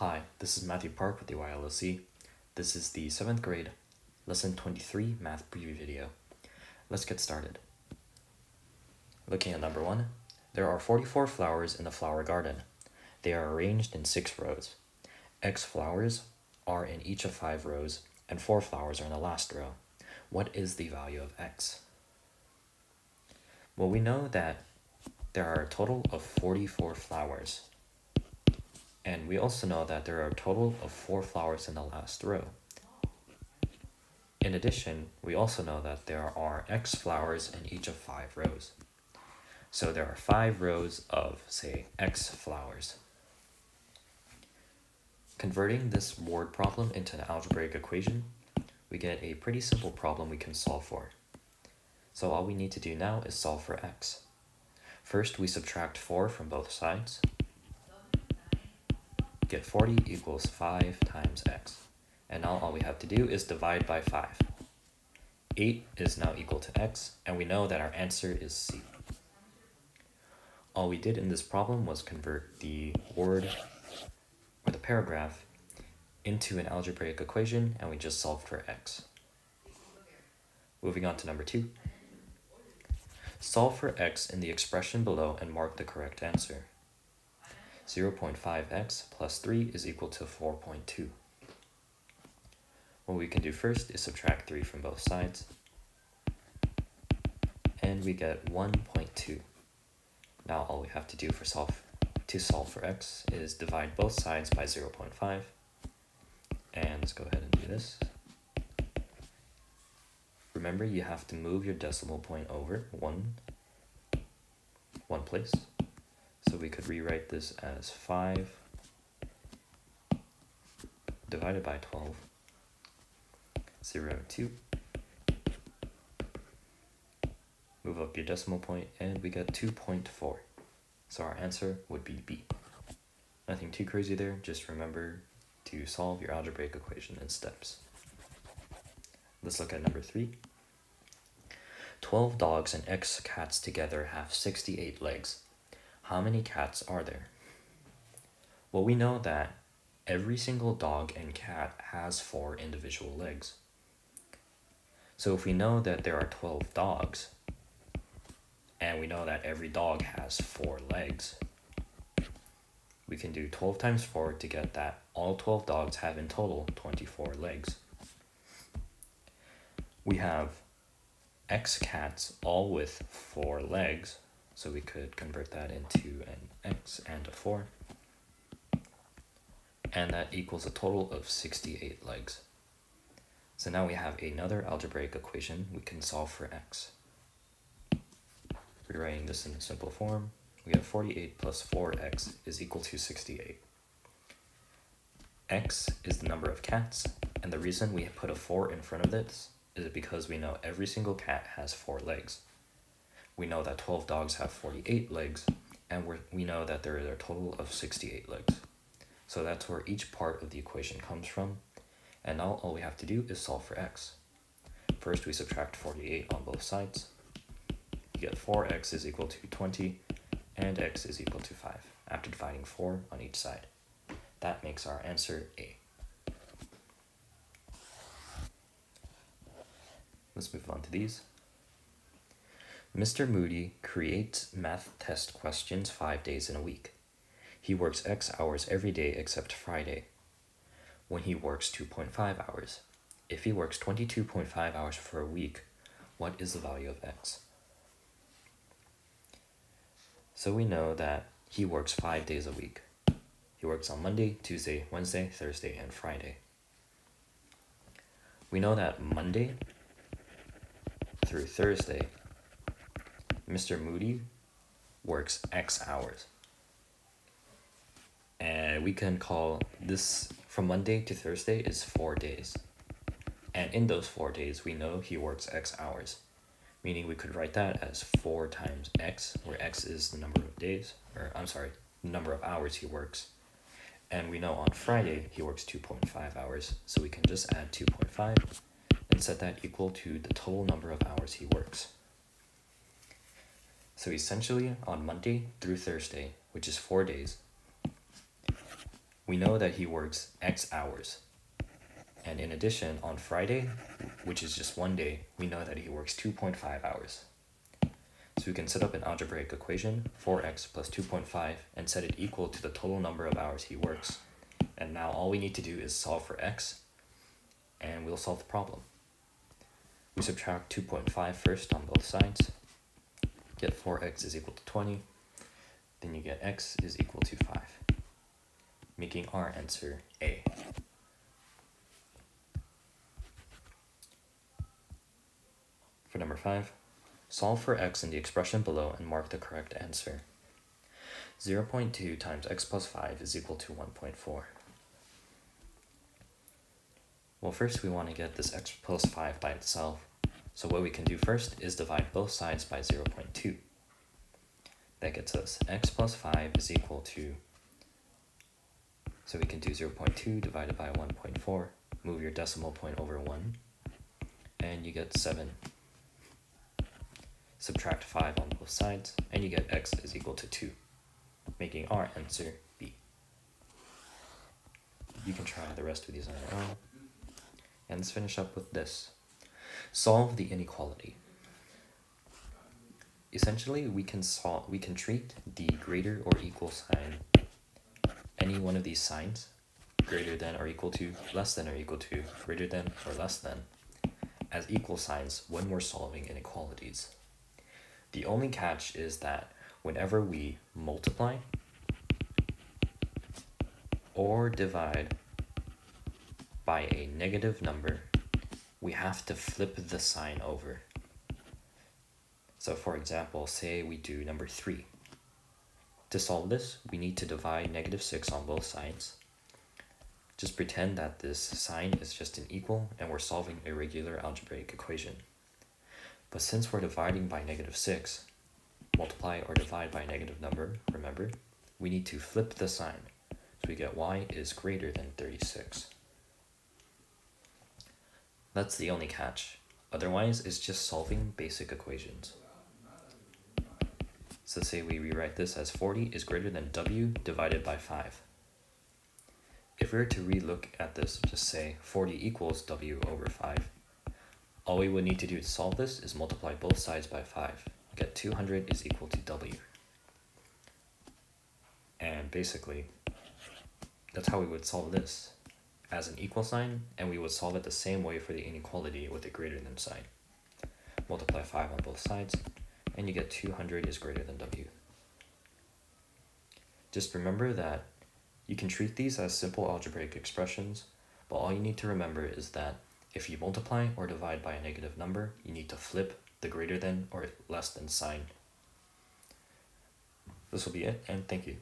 Hi, this is Matthew Park with the YLOC. This is the 7th grade, lesson 23 math preview video. Let's get started. Looking at number 1, there are 44 flowers in the flower garden. They are arranged in 6 rows. X flowers are in each of 5 rows, and 4 flowers are in the last row. What is the value of X? Well, we know that there are a total of 44 flowers. And we also know that there are a total of 4 flowers in the last row. In addition, we also know that there are X flowers in each of 5 rows. So there are 5 rows of, say, X flowers. Converting this word problem into an algebraic equation, we get a pretty simple problem we can solve for. So all we need to do now is solve for x. First, we subtract 4 from both sides. Get 40 equals 5 times x. And now all we have to do is divide by 5. 8 is now equal to x, and we know that our answer is c. All we did in this problem was convert the word or the paragraph into an algebraic equation, and we just solved for x. Moving on to number 2. Solve for x in the expression below and mark the correct answer. 0.5x plus 3 is equal to 4.2. What we can do first is subtract 3 from both sides. And we get 1.2. Now all we have to do for solve to solve for x is divide both sides by 0.5. And let's go ahead and do this. Remember, you have to move your decimal point over one, one place. So we could rewrite this as 5 divided by 12, 0, 2. Move up your decimal point and we get 2.4. So our answer would be B. Nothing too crazy there, just remember to solve your algebraic equation in steps. Let's look at number three. 12 dogs and X cats together have 68 legs. How many cats are there? Well, we know that every single dog and cat has four individual legs. So if we know that there are 12 dogs, and we know that every dog has four legs, we can do 12 times 4 to get that all 12 dogs have in total 24 legs. We have X cats all with 4 legs, so we could convert that into an X and a 4. And that equals a total of 68 legs. So now we have another algebraic equation we can solve for X. Rewriting this in a simple form, we have 48 plus 4x is equal to 68. x is the number of cats, and the reason we put a 4 in front of this is because we know every single cat has 4 legs. We know that 12 dogs have 48 legs, and we we know that there is a total of 68 legs. So that's where each part of the equation comes from, and now all we have to do is solve for x. First we subtract 48 on both sides. You get 4x is equal to 20, and x is equal to 5 after dividing 4 on each side. That makes our answer A. Let's move on to these. Mr. Moody creates math test questions five days in a week. He works X hours every day except Friday, when he works 2.5 hours. If he works 22.5 hours for a week, what is the value of X? So we know that he works five days a week. He works on Monday, Tuesday, Wednesday, Thursday, and Friday. We know that Monday through Thursday, Mr. Moody works X hours. And we can call this from Monday to Thursday is four days. And in those four days, we know he works X hours meaning we could write that as 4 times x, where x is the number of days, or I'm sorry, the number of hours he works. And we know on Friday he works 2.5 hours, so we can just add 2.5 and set that equal to the total number of hours he works. So essentially, on Monday through Thursday, which is four days, we know that he works X hours. And in addition, on Friday, which is just one day, we know that he works 2.5 hours. So we can set up an algebraic equation, 4x plus 2.5, and set it equal to the total number of hours he works. And now all we need to do is solve for x, and we'll solve the problem. We subtract 2.5 first on both sides, get 4x is equal to 20, then you get x is equal to 5, making our answer A. For number 5, solve for x in the expression below and mark the correct answer. 0 0.2 times x plus 5 is equal to 1.4. Well, first we want to get this x plus 5 by itself. So what we can do first is divide both sides by 0 0.2. That gets us x plus 5 is equal to, so we can do 0 0.2 divided by 1.4, move your decimal point over 1, and you get 7. Subtract 5 on both sides, and you get x is equal to 2, making our answer B. You can try the rest of these on your own. And let's finish up with this. Solve the inequality. Essentially, we can solve we can treat the greater or equal sign any one of these signs greater than or equal to, less than or equal to, greater than or less than as equal signs when we're solving inequalities. The only catch is that whenever we multiply or divide by a negative number, we have to flip the sign over. So for example, say we do number 3. To solve this, we need to divide negative 6 on both sides. Just pretend that this sign is just an equal and we're solving a regular algebraic equation. But since we're dividing by negative 6, multiply or divide by a negative number, remember, we need to flip the sign. So we get y is greater than 36. That's the only catch. Otherwise, it's just solving basic equations. So say we rewrite this as 40 is greater than w divided by 5. If we were to relook at this, just say 40 equals w over 5. All we would need to do to solve this is multiply both sides by 5. Get 200 is equal to w. And basically, that's how we would solve this as an equal sign, and we would solve it the same way for the inequality with the greater than sign. Multiply 5 on both sides, and you get 200 is greater than w. Just remember that you can treat these as simple algebraic expressions, but all you need to remember is that if you multiply or divide by a negative number, you need to flip the greater than or less than sign. This will be it, and thank you.